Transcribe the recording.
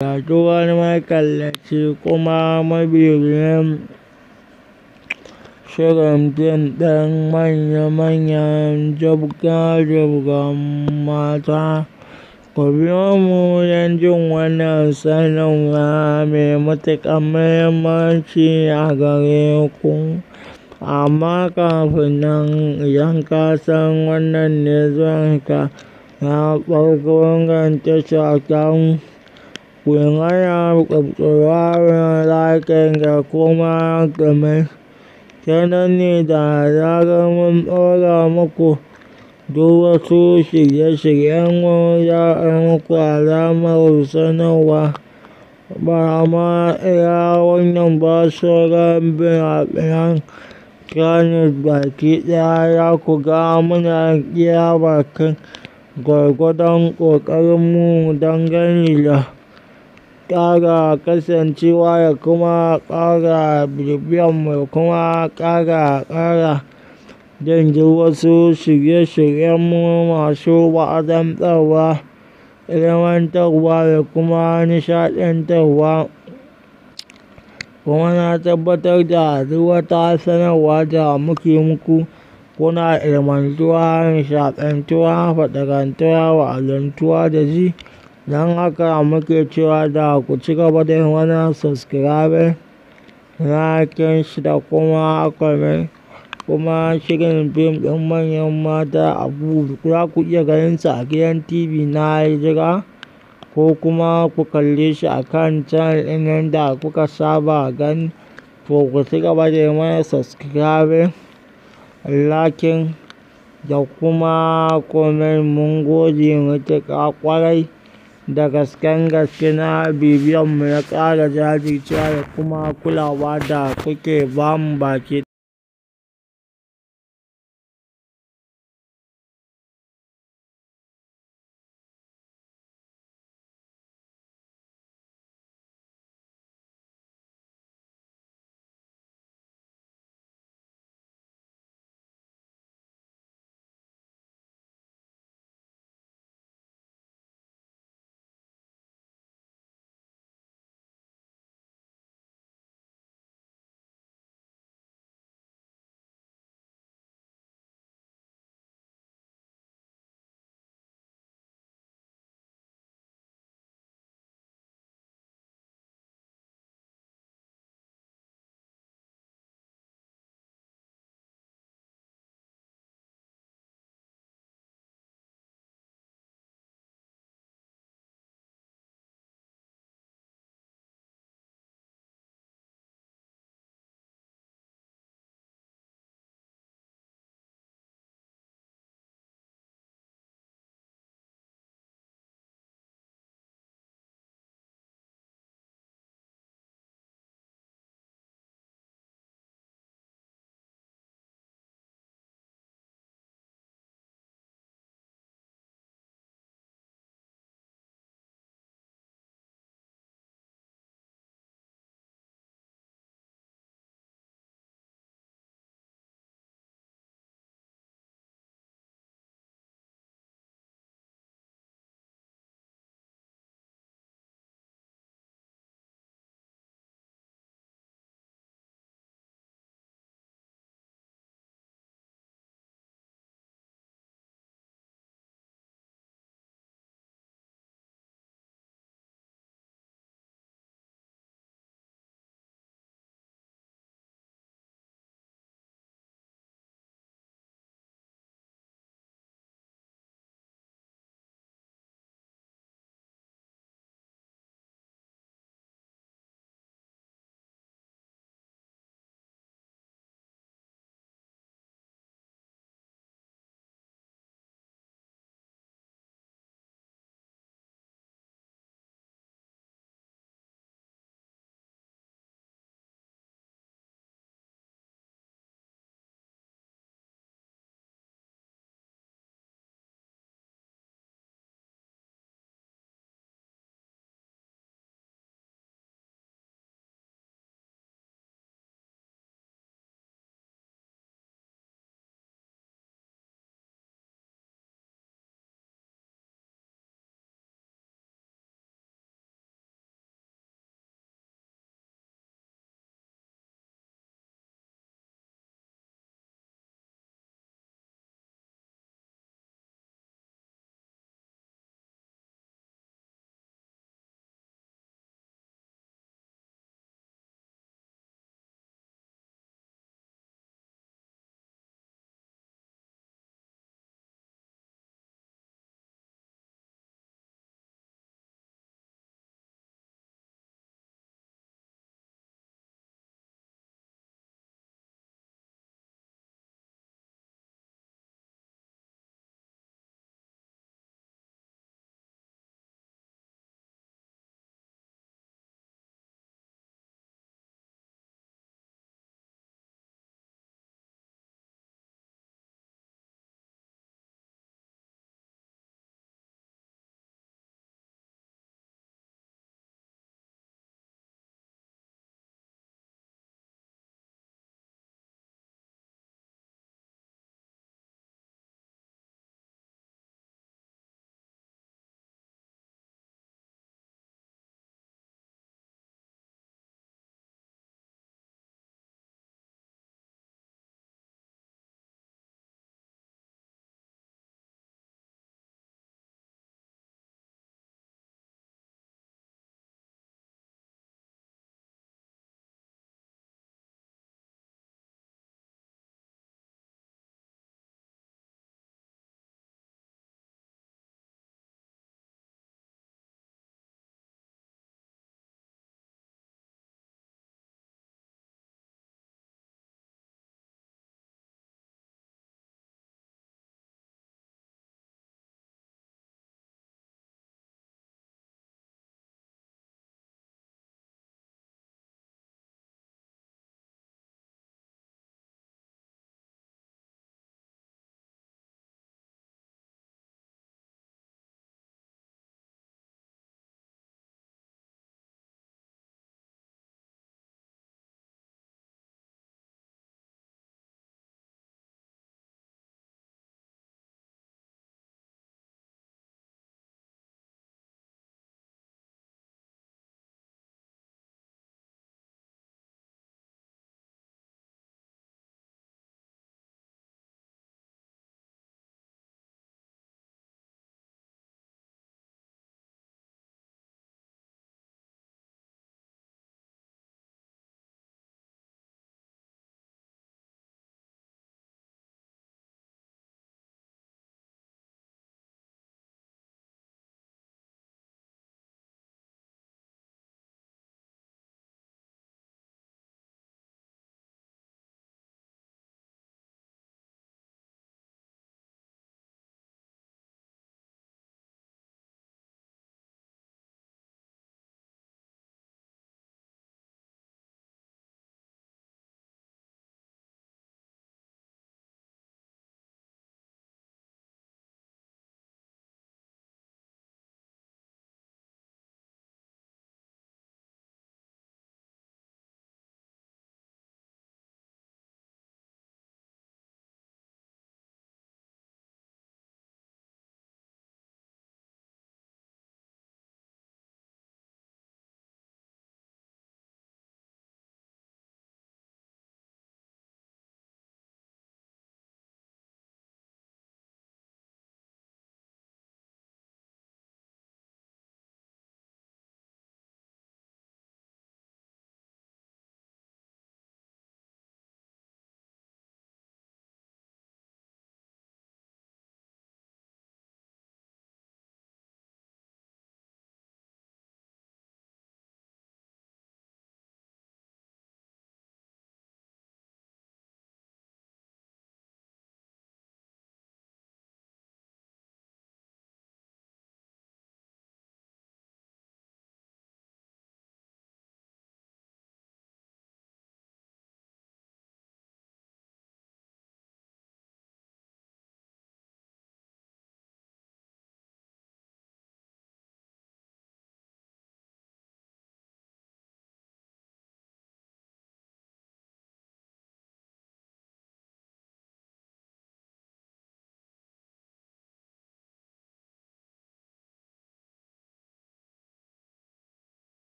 wani makallaci kuma mabiyin shirin fim ɗin manya-manyan jibga-jibgan mata. Ku biyo mu don jin wannan sanarwa mai matuƙar muhimmanci a gare ku. Amma kafin nan idan ka san wannan ne zuwanka na farko wannan tasha tamu, ku yi mana subscribing, liking da kuma comment. Ta nan ne da zarar mun ɗora muku duk wasu shirye-shiryenmu za a muku alamar sanarwa. Ba ma iya wannan ba sauran fina-finan channels baki ɗaya za ku ga muna iya bakin gwargwadon ƙoƙarinmu dangane da ƙara kasancewa da kuma ƙara bibiyanmu da kuma ƙara ƙara jin wasu shirye-shiryenmu masu wa'azantarwa, ilmantarwa da kuma nishaɗantarwa. Kuma na tabbatar da duk wata sanarwa da muke muku kuna ilmantuwa, nishaɗantuwa, faɗakantuwa, wa'azantuwa da ji. Don haka muke cewa da ku ci gaba da yi mana subscribing, liking da kuma comment. Kuma shirin fim ɗin manyan mata abu za ku iya ganinsa a gidan TV na Hijira ko kuma ku kalle shi a kan channel ɗin nan da kuka saba gani. To ku ci gaba da yi mana subscribing, liking da kuma comment. Mun gode matuƙa ƙwarai da gasken gaske na bibiyanmu na ƙara jajircewa da kuma kulawa da kuke ba mu baki.